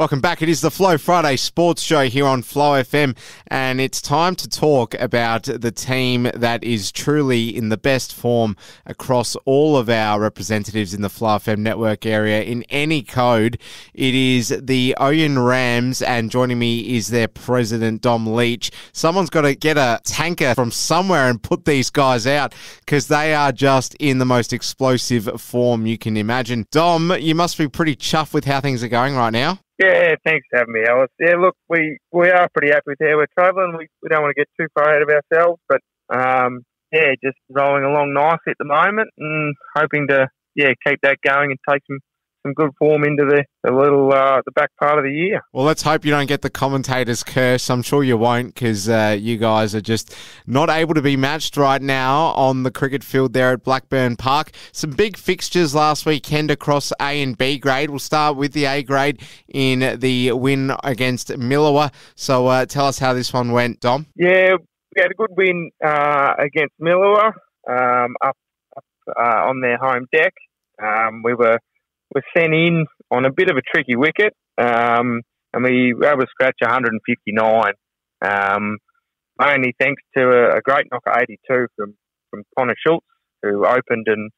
Welcome back. It is the Flow Friday Sports Show here on Flow FM, and it's time to talk about the team that is truly in the best form across all of our representatives in the Flow FM network area in any code. It is the Ouyen Rams, and joining me is their president, Dom Leach. Someone's got to get a tanker from somewhere and put these guys out because they are just in the most explosive form you can imagine. Dom, you must be pretty chuffed with how things are going right now. Yeah, thanks for having me, Alice. Yeah, look, we, we are pretty happy with how we're travelling. We, we don't want to get too far ahead of ourselves, but um, yeah, just rolling along nicely at the moment and hoping to yeah keep that going and take some some good form into the, the little uh, the back part of the year. Well, let's hope you don't get the commentators' curse. I'm sure you won't because uh, you guys are just not able to be matched right now on the cricket field there at Blackburn Park. Some big fixtures last weekend across A and B grade. We'll start with the A grade in the win against Millewa. So uh, tell us how this one went, Dom. Yeah, we had a good win uh, against Millewa um, up, up uh, on their home deck. Um, we were was sent in on a bit of a tricky wicket, um, and we were able to scratch 159. Um, only thanks to a, a, great knocker 82 from, from Connor Schultz, who opened and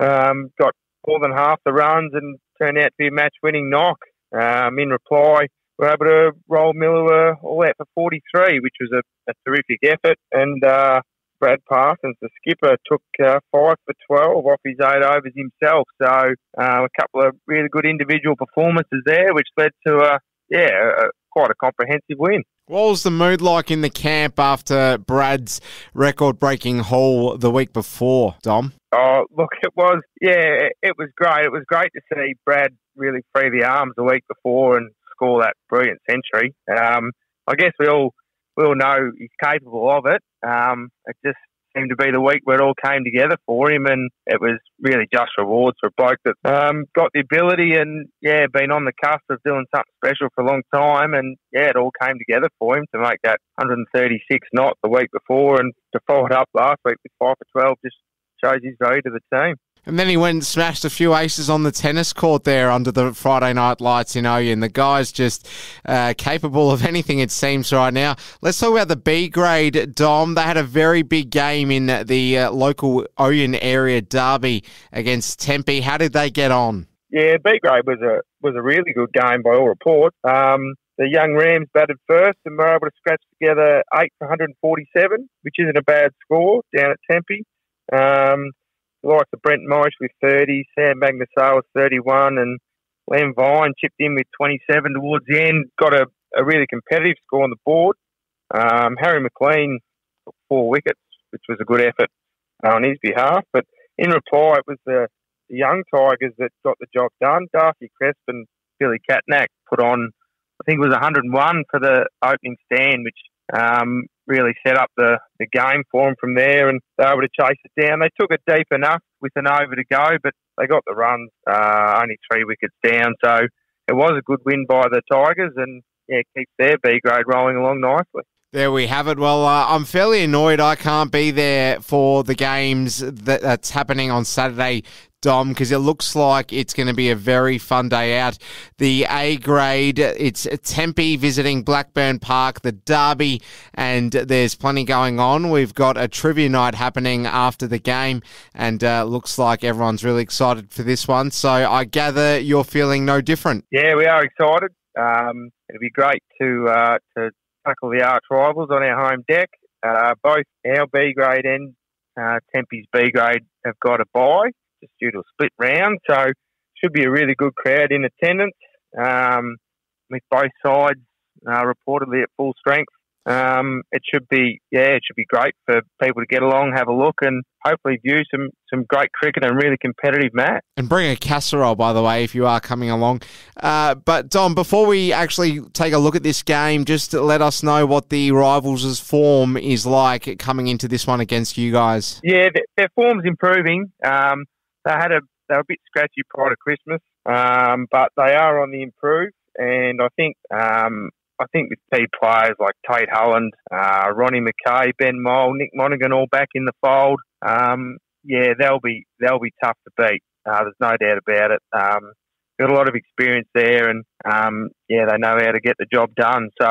um, got more than half the runs and turned out to be a match winning knock. Um, in reply, we were able to roll Miller all out for 43, which was a, a terrific effort. And uh, Brad Parsons, the skipper, took uh, five for 12 off his eight overs himself. So uh, a couple of really good individual performances there, which led to a, yeah, a, quite a comprehensive win. What was the mood like in the camp after Brad's record breaking haul the week before, Dom? Oh, look, it was, yeah, it was great. It was great to see Brad really free the arms the week before and score that brilliant century. Um, I guess we all we all know he's capable of it. Um, it just seemed to be the week where it all came together for him, and it was really just rewards for a bloke that um, got the ability and yeah, been on the cusp of doing something special for a long time, and yeah, it all came together for him to make that 136 knot the week before, and to follow it up last week with five for 12 just shows his value to the team. And then he went and smashed a few aces on the tennis court there under the Friday night lights in Ouyen. The guy's just uh, capable of anything, it seems, right now. Let's talk about the B grade, Dom. They had a very big game in the uh, local Ouyen area derby against Tempy. How did they get on? Yeah, B grade was a was a really good game by all reports. Um, the young Rams batted first and were able to scratch together eight for 147, which isn't a bad score down at Tempy. Um, likes of Brent Mosh with 30, Sam Magnasaw with 31, and Len Vine chipped in with 27 towards the end. Got a, a really competitive score on the board. Um, Harry McLean took four wickets, which was a good effort on his behalf. But in reply, it was the, the young Tigers that got the job done. Darcy Cresp and Billy Catnack put on, I think it was 101 for the opening stand, which um, really set up the, the game for them from there and they were able to chase it down. They took it deep enough with an over to go, but they got the runs uh, only three wickets down. So it was a good win by the Tigers and yeah, keeps their B grade rolling along nicely. There we have it. Well, uh, I'm fairly annoyed I can't be there for the games that, that's happening on Saturday Dom, because it looks like it's going to be a very fun day out. The A grade, it's Tempy visiting Blackburn Park, the Derby, and there's plenty going on. We've got a trivia night happening after the game, and uh, looks like everyone's really excited for this one. So I gather you're feeling no different. Yeah, we are excited. Um, it'll be great to uh, to tackle the arch rivals on our home deck. Uh, both our B grade and uh, Tempy's B grade have got a bye just due to a split round. So should be a really good crowd in attendance um, with both sides uh, reportedly at full strength. Um, it should be yeah, it should be great for people to get along, have a look, and hopefully view some some great cricket and really competitive match. And bring a casserole, by the way, if you are coming along. Uh, but Dom, before we actually take a look at this game, just let us know what the rivals' form is like coming into this one against you guys. Yeah, their, their form's improving. Um, they had a they were a bit scratchy prior to Christmas, um, but they are on the improve, and I think um, I think with key players like Tate Holland, uh, Ronnie McKay, Ben Mole, Nick Monaghan all back in the fold, um, yeah, they'll be they'll be tough to beat. Uh, there's no doubt about it. Um, got a lot of experience there, and um, yeah, they know how to get the job done. So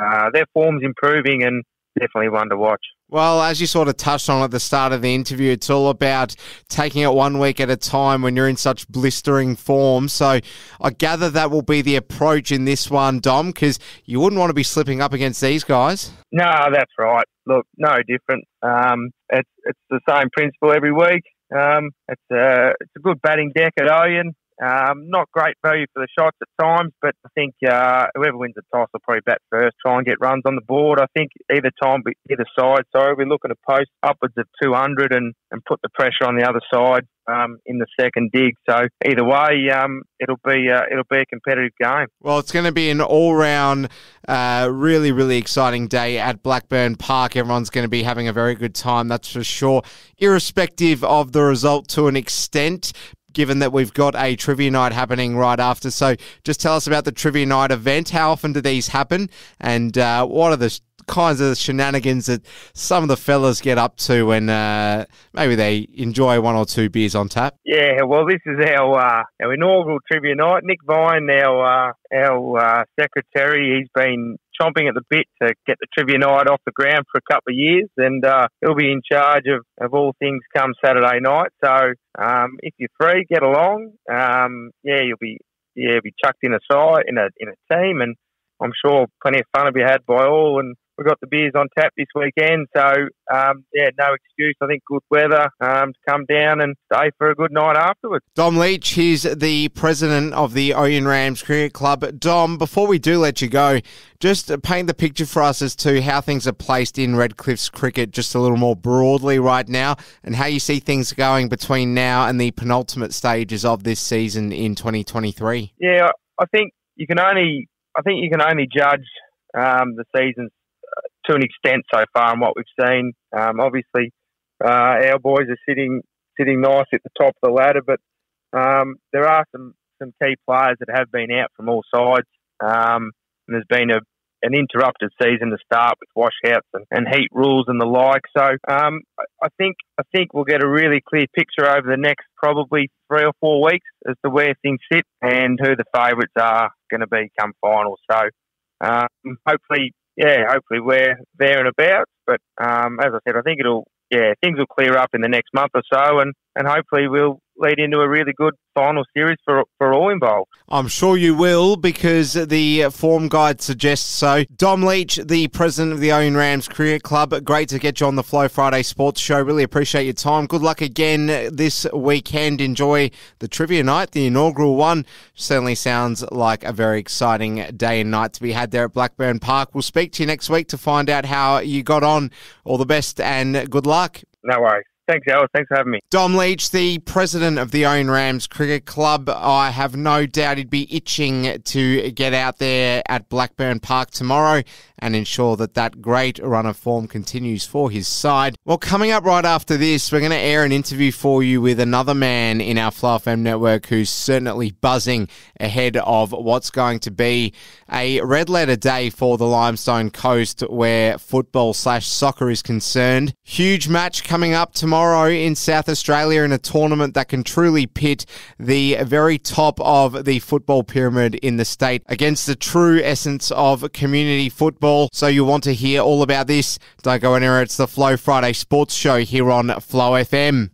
uh, their form's improving, and definitely one to watch. Well, as you sort of touched on at the start of the interview, it's all about taking it one week at a time when you're in such blistering form. So I gather that will be the approach in this one, Dom, because you wouldn't want to be slipping up against these guys. No, that's right. Look, no different. Um, it's it's the same principle every week. Um, it's a it's a good batting deck at Ouyen. Um, not great value for the shots at times, but I think uh, whoever wins the toss will probably bat first, try and get runs on the board. I think either time, either side, so we're looking to post upwards of 200 and, and put the pressure on the other side um, in the second dig. So either way, um, it'll be uh, it'll be a competitive game. Well, it's going to be an all round, uh, really really exciting day at Blackburn Park. Everyone's going to be having a very good time, that's for sure, irrespective of the result to an extent given that we've got a trivia night happening right after. So just tell us about the trivia night event. How often do these happen? And uh, what are the kinds of shenanigans that some of the fellas get up to when uh, maybe they enjoy one or two beers on tap? Yeah, well, this is our uh, our inaugural trivia night. Nick Vine, our uh, our uh, secretary, he's been chomping at the bit to get the trivia night off the ground for a couple of years, and uh, he'll be in charge of, of all things come Saturday night. So um, if you're free, get along. Um, yeah, you'll be yeah you'll be chucked in a side in a in a team, and I'm sure plenty of fun will be had by all. And we've got the beers on tap this weekend. So, um, yeah, no excuse. I think good weather um, to come down and stay for a good night afterwards. Dom Leach, he's the president of the Ouyen Rams Cricket Club. Dom, before we do let you go, just paint the picture for us as to how things are placed in Redcliffe's cricket just a little more broadly right now and how you see things going between now and the penultimate stages of this season in 2023. Yeah, I think you can only I think you can only judge um, the seasons to an extent so far in what we've seen. Um, obviously, uh, our boys are sitting sitting nice at the top of the ladder, but um, there are some, some key players that have been out from all sides. Um, and there's been a, an interrupted season to start with washouts and, and heat rules and the like. So um, I think I think we'll get a really clear picture over the next probably three or four weeks as to where things sit and who the favourites are going to be come finals. So um, hopefully yeah, hopefully we're there and about. But um, as I said, I think it'll yeah things will clear up in the next month or so, and and hopefully we'll lead into a really good final series for for all involved. I'm sure you will because the form guide suggests so. Dom Leach, the president of the Ouyen Rams Cricket Club, great to get you on the Flow Friday Sports Show. Really appreciate your time. Good luck again this weekend. Enjoy the trivia night, the inaugural one. Certainly sounds like a very exciting day and night to be had there at Blackburn Park. We'll speak to you next week to find out how you got on. All the best and good luck. No worries. Thanks, Alice. Thanks for having me. Dom Leach, the president of the Ouyen Rams Cricket Club. I have no doubt he'd be itching to get out there at Blackburn Park tomorrow and ensure that that great run of form continues for his side. Well, coming up right after this, we're going to air an interview for you with another man in our Flow FM network who's certainly buzzing ahead of what's going to be a red letter day for the Limestone Coast where football slash soccer is concerned. Huge match coming up tomorrow in South Australia in a tournament that can truly pit the very top of the football pyramid in the state against the true essence of community football. So you want to hear all about this? Don't go anywhere. It's the Flow Friday Sports Show here on Flow FM.